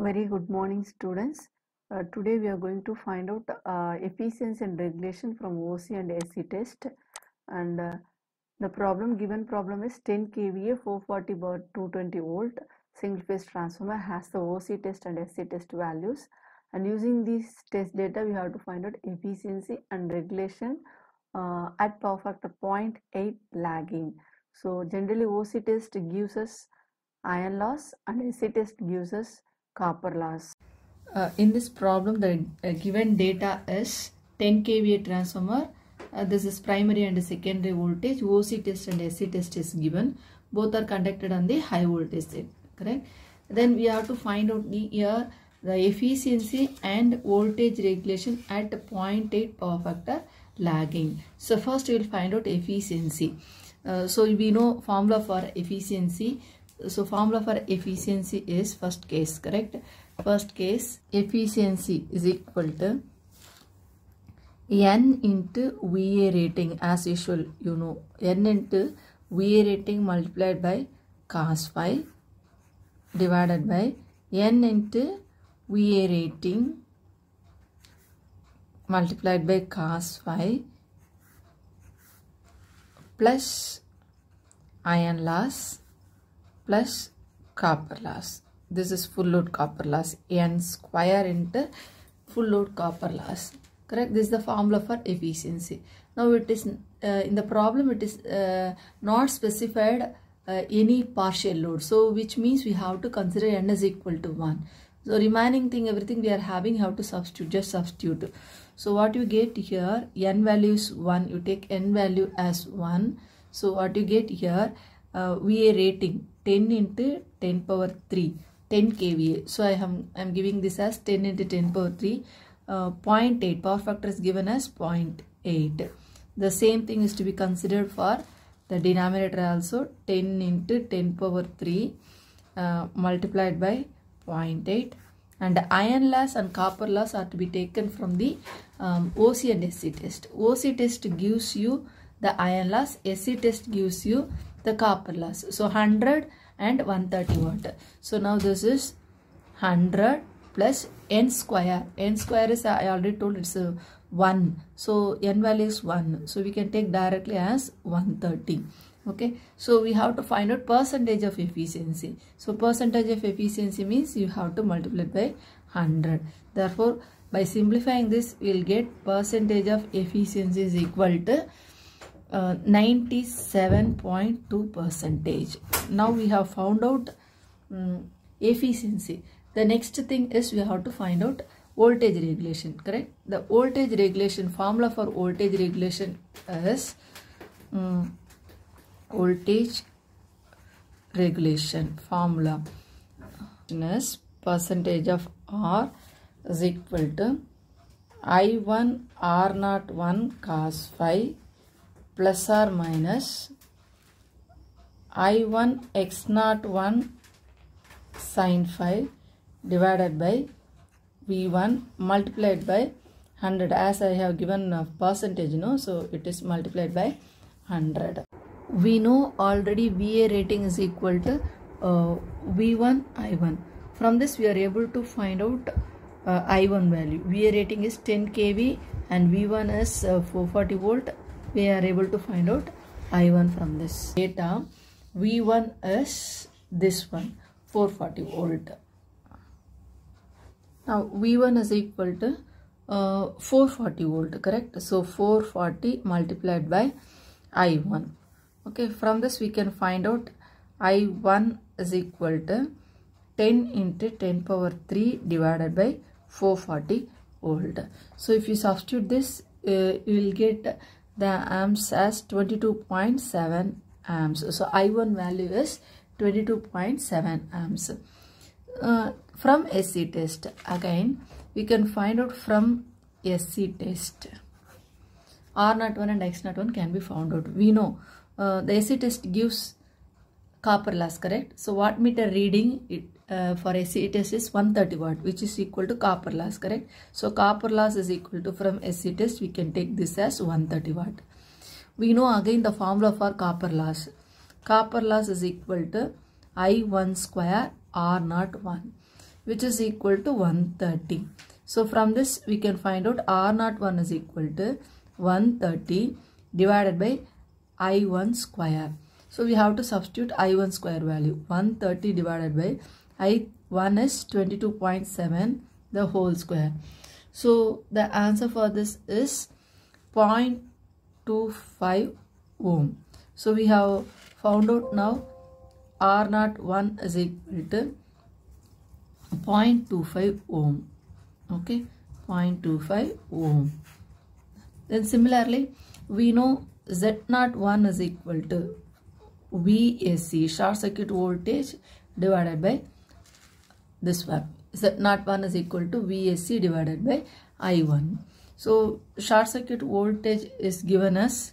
Very good morning, students. Uh, today we are going to find out uh, efficiency and regulation from OC and SC test. And uh, the problem given problem is 10 kVA 440 bar 220 volt single phase transformer has the OC test and SC test values. And using these test data, we have to find out efficiency and regulation uh, at power factor 0.8 lagging. So generally OC test gives us iron loss and SC test gives us copper loss. Uh, in this problem, the uh, given data is 10 kVA transformer. Uh, this is primary and secondary voltage. OC test and SC test is given. Both are conducted on the high voltage side. Correct. Then we have to find out the here the efficiency and voltage regulation at 0.8 power factor lagging. So first we will find out efficiency. Uh, so we know formula for efficiency so formula for efficiency is first case correct? First case efficiency is equal to n into va rating as usual you know. n into va rating multiplied by cos phi divided by n into va rating multiplied by cos phi plus iron loss plus copper loss. This is full load copper loss n square into full load copper loss. Correct? This is the formula for efficiency. Now it is uh, in the problem it is uh, not specified uh, any partial load. So which means we have to consider n is equal to 1. So remaining thing everything we are having have to substitute just substitute. So what you get here n value is 1 you take n value as 1. So what you get here uh, VA rating 10 into 10 power 3 10 kVA. So I am I'm giving this as 10 into 10 power 3 uh, 0.8 power factor is given as 0.8 the same thing is to be considered for the denominator also 10 into 10 power 3 uh, multiplied by 0.8 and iron loss and copper loss are to be taken from the um, OC and SC test. OC test gives you the iron loss SC test gives you the copper loss. So 100 and 130 watt. So now this is 100 plus n square. n square is I already told it's a 1. So n value is 1. So we can take directly as 130. Okay. So we have to find out percentage of efficiency. So percentage of efficiency means you have to multiply by 100. Therefore by simplifying this we will get percentage of efficiency is equal to uh, 97.2 percentage. Now we have found out um, efficiency. The next thing is we have to find out voltage regulation correct? The voltage regulation formula for voltage regulation is um, voltage regulation formula. Is percentage of r is equal to i1 r0 1 cos phi plus or minus i1 x0 1 sin phi divided by v1 multiplied by 100 as I have given a percentage you know so it is multiplied by 100 we know already VA rating is equal to uh, V1 I1 from this we are able to find out uh, I1 value. VA rating is 10 kV and V1 is uh, 440 volt we are able to find out I1 from this data. V1 is this one 440 volt. Now V1 is equal to uh, 440 volt correct. So 440 multiplied by I1. Okay from this we can find out I1 is equal to 10 into 10 power 3 divided by 440 volt. So if you substitute this uh, you will get the amps as 22.7 amps. So I1 value is 22.7 amps. Uh, from SC test again we can find out from SC test R01 and X01 can be found out. We know uh, the SC test gives copper loss correct. So watt meter reading it uh, for SC test is 130 watt which is equal to copper loss correct. So copper loss is equal to from SC test we can take this as 130 watt. We know again the formula for copper loss. Copper loss is equal to I1 square R not 1. which is equal to 130. So from this we can find out R01 is equal to 130 divided by I1 square. So we have to substitute I1 square value. 130 divided by I1 is 22.7 the whole square. So the answer for this is 0.25 ohm. So we have found out now R01 is equal to 0.25 ohm. Okay, 0.25 ohm. Then similarly, we know Z01 is equal to VSC, short circuit voltage divided by this one. Z01 is equal to VSC divided by I1. So, short circuit voltage is given as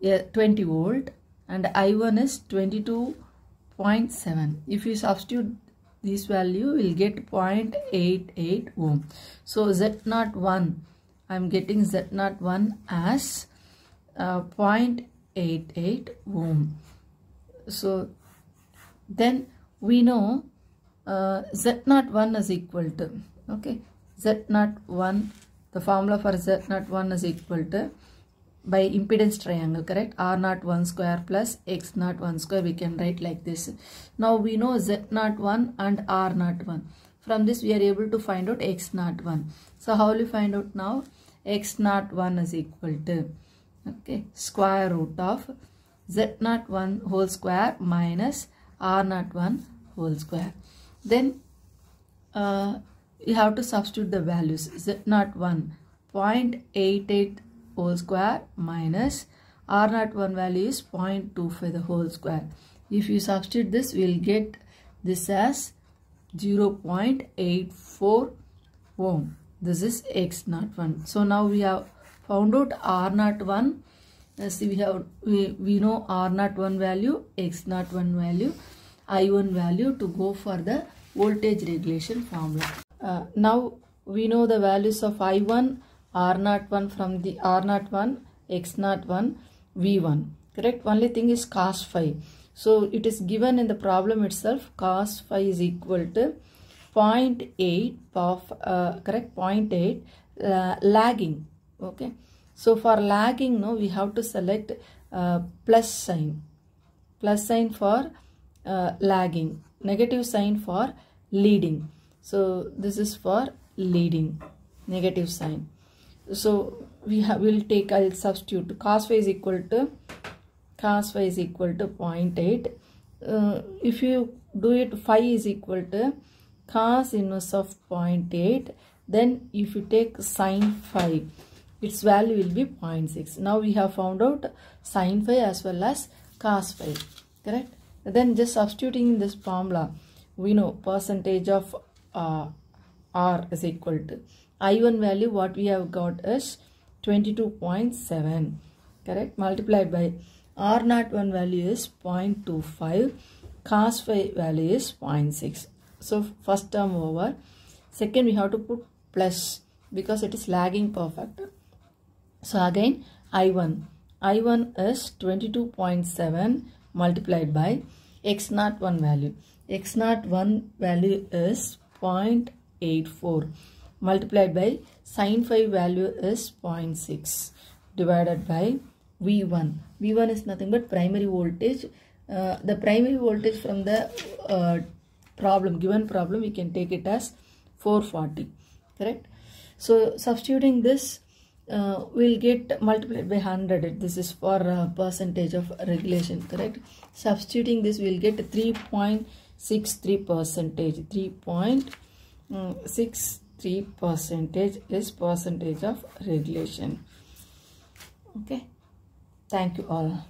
20 volt and I1 is 22.7. If you substitute this value, will get 0.88 ohm. So, Z01, I am getting Z01 as uh, 0.88 ohm. So, then we know uh, Z01 is equal to, okay, Z not one. the formula for Z not one is equal to, by impedance triangle, correct, R not one square plus X not one square, we can write like this. Now, we know Z not one and R not one. From this, we are able to find out X not one. So, how will you find out now? X not one is equal to, okay, square root of Z01 whole square minus R01 whole square. Then uh, you have to substitute the values Z01 0.88 whole square minus R01 value is 0.25 the whole square. If you substitute this, we will get this as 0.84 ohm. This is X01. So now we have found out R01 uh, see we have we, we know R not one value, X not one value, I1 value to go for the voltage regulation formula. Uh, now we know the values of I1, R not one from the R not one, X not one, V1. Correct? Only thing is cos phi. So it is given in the problem itself cos phi is equal to 0.8 of uh, correct 0.8 uh, lagging. Okay. So for lagging, no, we have to select uh, plus sign. Plus sign for uh, lagging. Negative sign for leading. So this is for leading. Negative sign. So we have will take I'll substitute cos phi is equal to cos phi is equal to 0.8. Uh, if you do it phi is equal to cos inverse of 0.8 then if you take sine phi its value will be 0.6. Now we have found out sine phi as well as cos phi. Correct? Then just substituting in this formula, we know percentage of uh, R is equal to I1 value what we have got is 22.7. Correct? Multiplied by R01 value is 0.25. Cos phi value is 0.6. So first term over. Second we have to put plus because it is lagging power factor. So again I1. I1 is 22.7 multiplied by X01 value. X01 value is 0.84 multiplied by sine phi value is 0.6 divided by V1. V1 is nothing but primary voltage. Uh, the primary voltage from the uh, problem, given problem, we can take it as 440. Correct? So substituting this uh, we'll get multiplied by 100 this is for uh, percentage of regulation correct? Substituting this we'll get 3.63 percentage. 3.63 percentage is percentage of regulation. Okay? Thank you all